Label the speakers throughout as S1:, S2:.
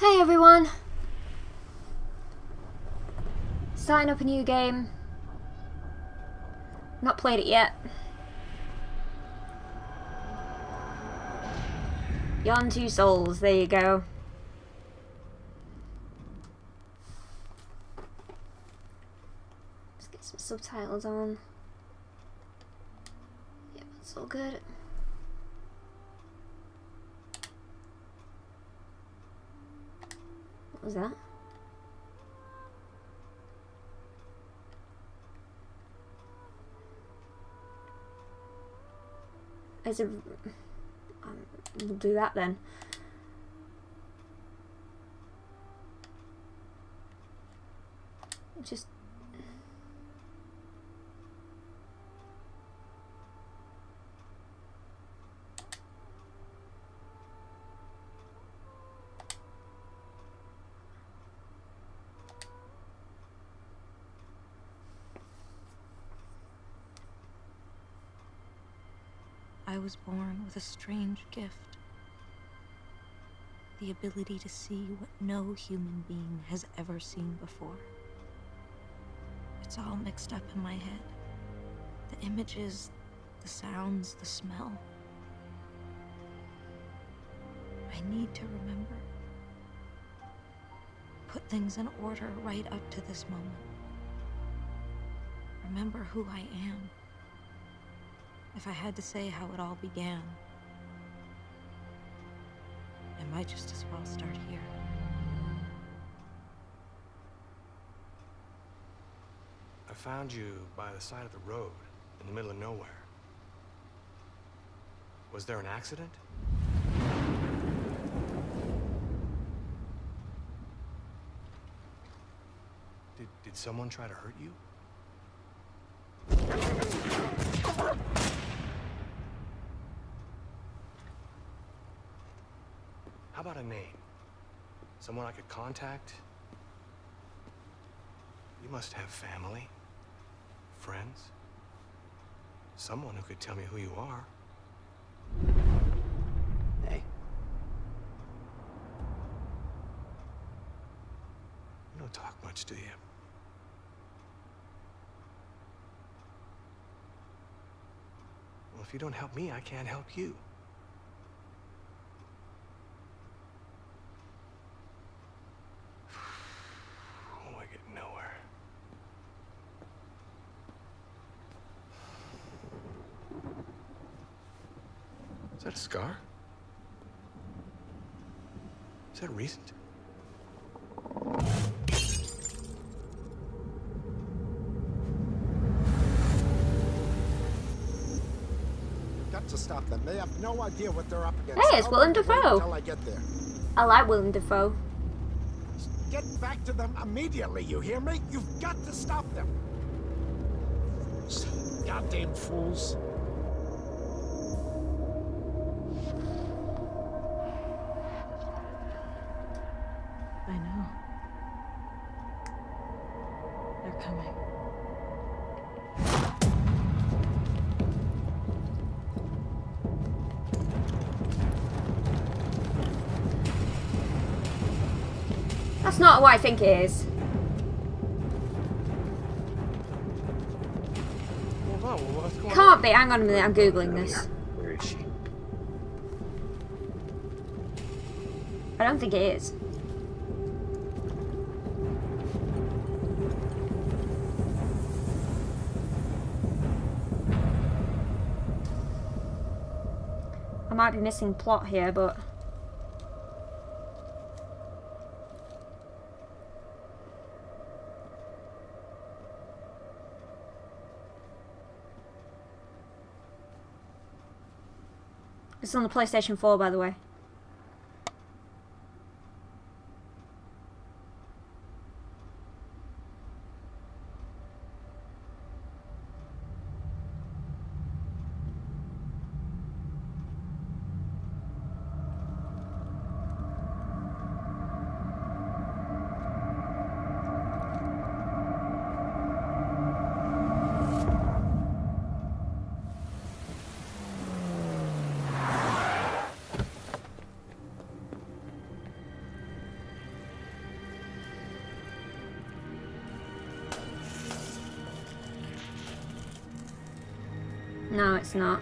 S1: Hey everyone! Starting up a new game. Not played it yet. Beyond Two Souls, there you go. Let's get some subtitles on. Yep, that's all good. What was that? Is it... Um, we'll do that then. Just...
S2: I was born with a strange gift. The ability to see what no human being has ever seen before. It's all mixed up in my head. The images, the sounds, the smell. I need to remember. Put things in order right up to this moment. Remember who I am. If I had to say how it all began, I might just as well start here.
S3: I found you by the side of the road, in the middle of nowhere. Was there an accident? Did, did someone try to hurt you? How about a name? Someone I could contact? You must have family, friends, someone who could tell me who you are.
S4: Hey,
S3: You don't talk much, do you? Well, if you don't help me, I can't help you. Oh, I get nowhere. Is that a scar? Is that recent?
S4: got to stop them. They have no idea what they're up against.
S1: Hey, it's
S4: I'll
S1: Willem
S4: wait
S1: Dafoe.
S4: Until I get there.
S1: I like Willem Dafoe.
S4: Get back to them immediately, you hear me? You've got to stop them. Goddamn fools.
S1: That's not what I think it is.
S3: Hold on, well, what's going
S1: Can't be. Hang on a minute. I'm googling this.
S3: Where is she?
S1: I don't think it is. I might be missing plot here, but it's on the PlayStation 4, by the way. No, it's not.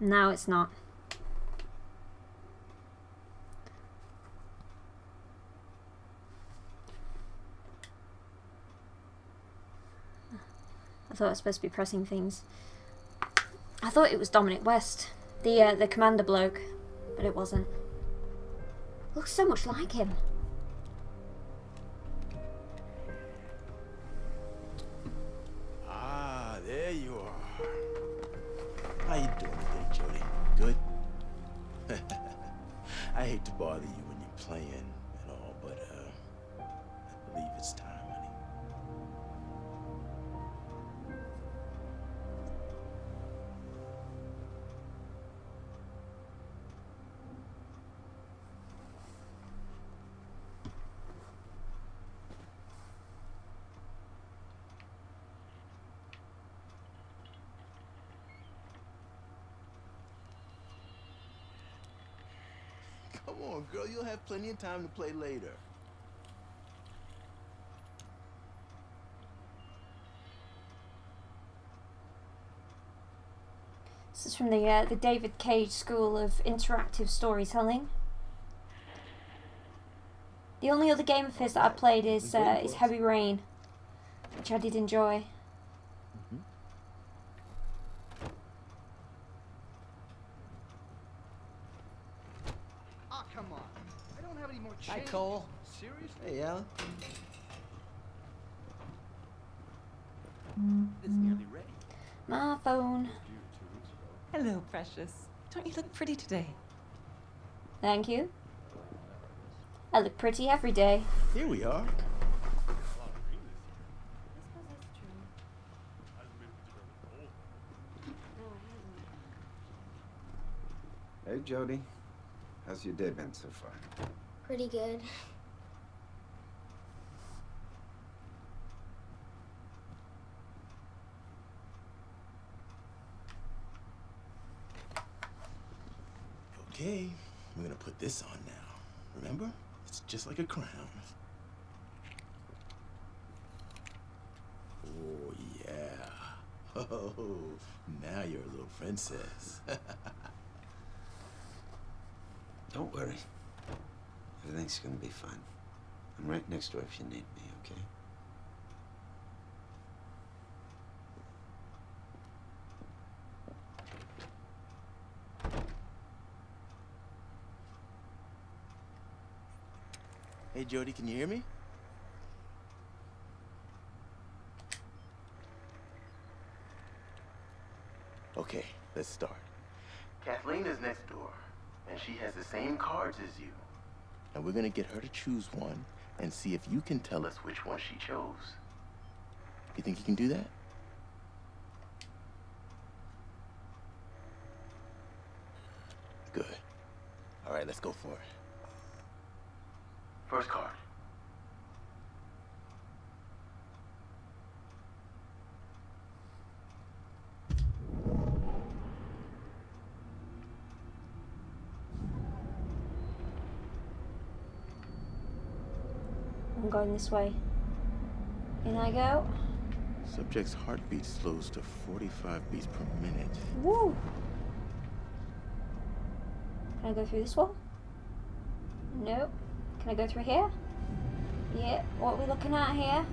S1: No, it's not. I thought I was supposed to be pressing things. I thought it was Dominic West, the uh, the commander bloke, but it wasn't. Looks so much like him.
S5: I hate to bother you when you're playing girl. You'll have plenty of time to play later.
S1: This is from the uh, the David Cage School of Interactive Storytelling. The only other game of his that I played is uh, is Heavy Rain, which I did enjoy.
S6: Oh, come on. I don't have any more
S5: Hi,
S6: change.
S5: Cole.
S6: Seriously?
S5: Hey, Alan.
S6: It's nearly ready.
S1: My phone.
S7: Hello, precious. Don't you look pretty today?
S1: Thank you. I look pretty every day.
S5: Here we are.
S8: Hey, Jodie. How's your day been so far?
S4: Pretty good.
S5: Okay, we're gonna put this on now. Remember? It's just like a crown. Oh, yeah. Oh, now you're a little princess.
S8: Don't worry. Everything's gonna be fine. I'm right next door if you need me, okay?
S5: hey, Jodie, can you hear me? Okay, let's start. Kathleen is next door, and she has the same cards as you. And we're gonna get her to choose one and see if you can tell us which one she chose. You think you can do that? Good. All right, let's go for it. First card.
S1: I'm going this way. In I go.
S5: Subject's heartbeat slows to 45 beats per minute.
S1: Woo! Can I go through this wall? Nope. Can I go through here? Yeah. What are we looking at here?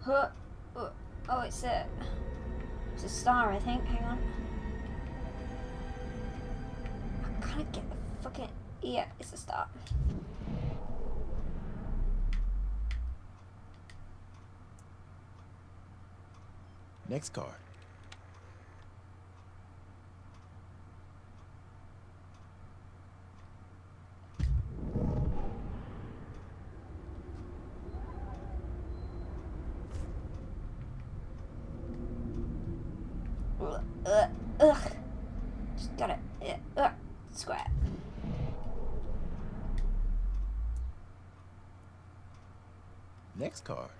S1: Huh. Oh, oh, it's a... It's a star, I think. Hang on. I gotta get the fucking... Yeah, it's a star.
S5: Next card.
S1: Ugh. Just gotta uh. uh
S5: Next card.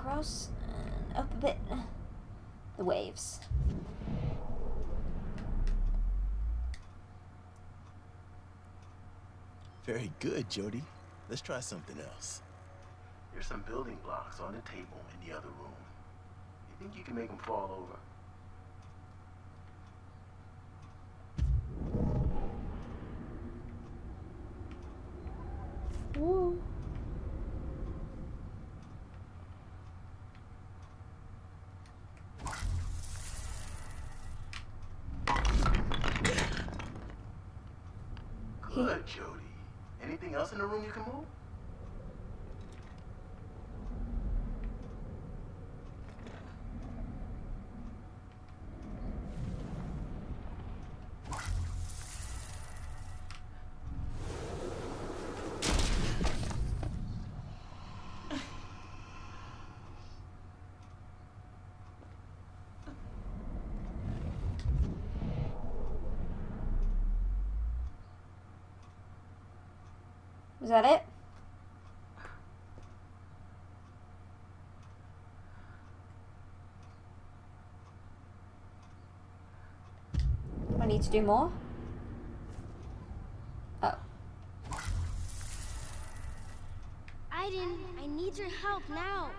S1: Across and up a bit. The waves.
S5: Very good, Jodie. Let's try something else.
S4: There's some building blocks on the table in the other room. You think you can make them fall over?
S1: Woo.
S4: Good, Jodie. Anything else in the room you can move?
S1: Was that it? I need to do more? Oh.
S9: Aiden, I need your help now.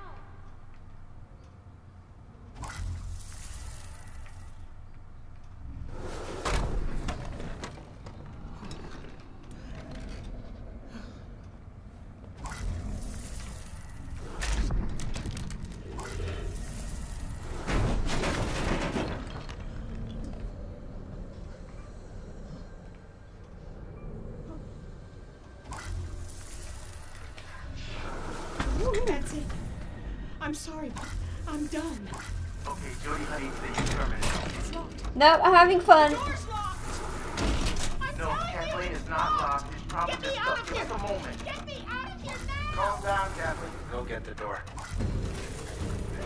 S7: That's it. I'm sorry. I'm done.
S4: Okay, Jodie, honey, then you terminate.
S7: It's locked.
S1: No, I'm having fun.
S7: Door's locked. I'm
S4: No, Kathleen
S7: you.
S4: is not locked. It's probably
S9: Get me
S4: just
S9: out
S4: stuck.
S9: of
S4: Give us a moment.
S9: Get me out of here now!
S4: Calm down, Kathleen. Go get the door.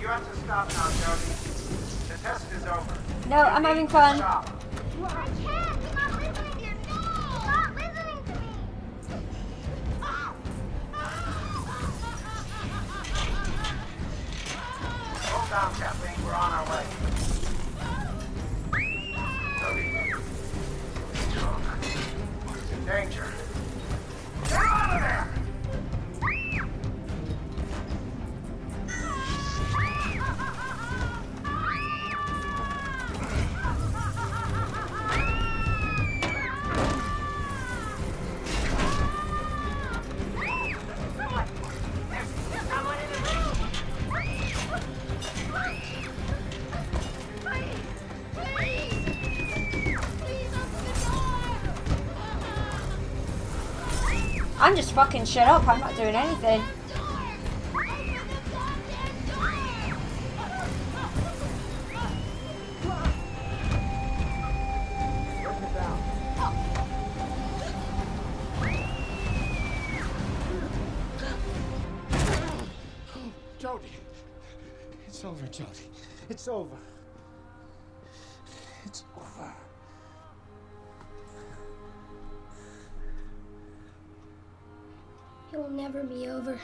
S4: You have to stop now, Jodie. The test is over.
S1: No, I'm having fun.
S4: Stop. Calm down, Kathleen. We're on our way.
S1: I'm just fucking shut up. I'm not doing anything.
S9: It will never be over.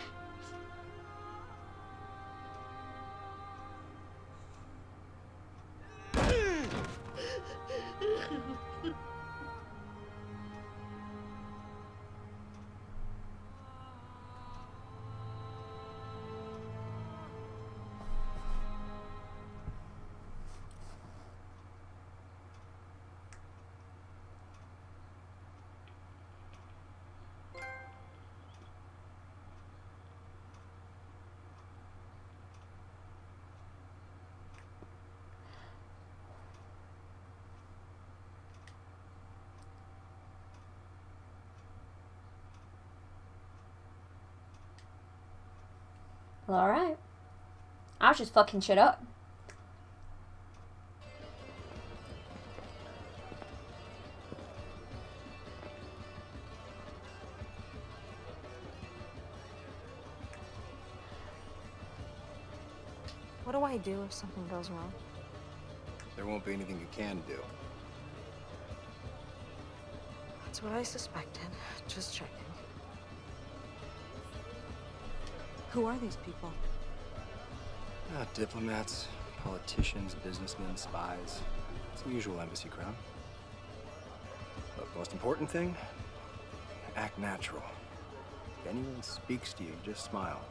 S1: Well, alright. I was just fucking shit up.
S2: What do I do if something goes wrong?
S10: There won't be anything you can do.
S2: That's what I suspected. Just checking. Who are these people?
S10: Ah, diplomats, politicians, businessmen, spies. It's the usual embassy crowd. But most important thing, act natural. If anyone speaks to you, just smile.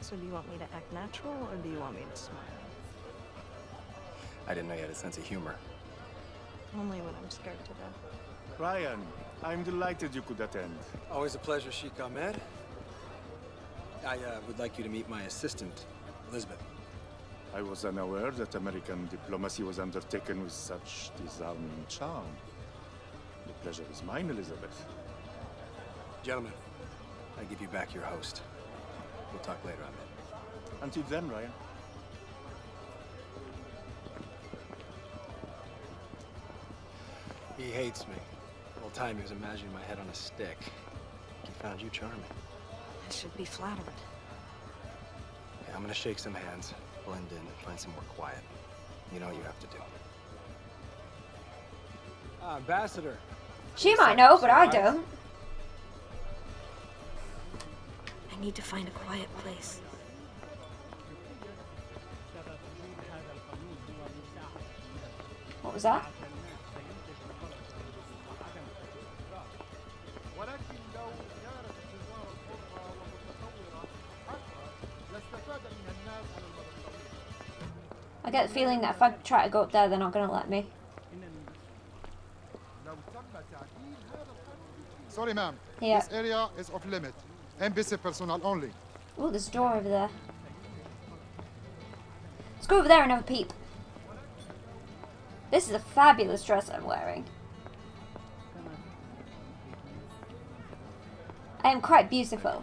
S2: So do you want me to act natural or do you want me to smile?
S10: I didn't know you had a sense of humor.
S2: Only when I'm scared to death.
S11: Ryan, I'm delighted you could attend.
S10: Always a pleasure, Sheikh Ahmed. I uh, would like you to meet my assistant, Elizabeth.
S11: I was unaware that American diplomacy was undertaken with such disarming charm. The pleasure is mine, Elizabeth.
S10: Gentlemen, I give you back your host. We'll talk later, Ahmed.
S11: Until then, Ryan.
S10: He hates me. The whole time he was imagining my head on a stick. He found you charming.
S2: I should be flattered.
S10: Okay, I'm gonna shake some hands, blend in, and find some more quiet. You know what you have to do. Uh, Ambassador.
S1: She might know, but I don't.
S2: I need to find a quiet place.
S1: What was that? I get the feeling that if I try to go up there, they're not going to let me.
S11: Sorry, ma'am.
S1: Yeah.
S11: This area is off limit. NBC personnel only.
S1: Oh, there's a door over there. Let's go over there and have a peep. This is a fabulous dress I'm wearing. I am quite beautiful.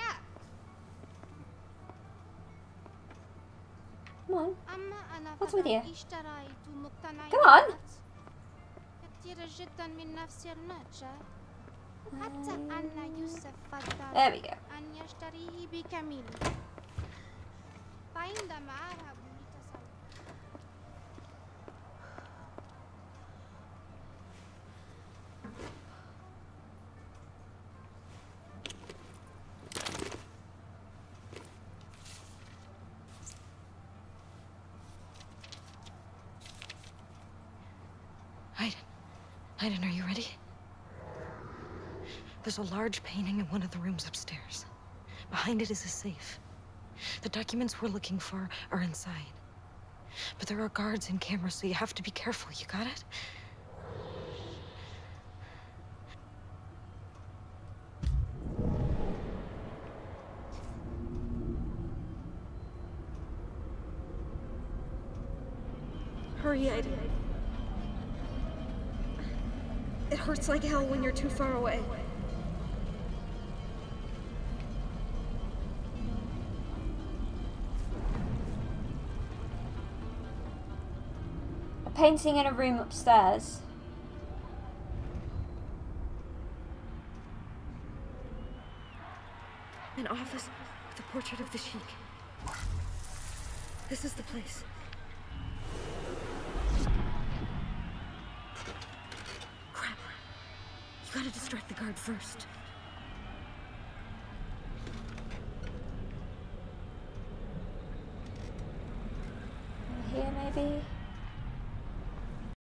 S1: Come on. What's with you? Come on!
S9: Uh,
S1: there we go.
S2: Aiden. Aiden, are you ready? There's a large painting in one of the rooms upstairs. Behind it is a safe. The documents we're looking for are inside. But there are guards and cameras, so you have to be careful. You got it? Like hell when you're too far away.
S1: A painting in a room upstairs.
S2: An office with a portrait of the Sheik. This is the place. Guard first.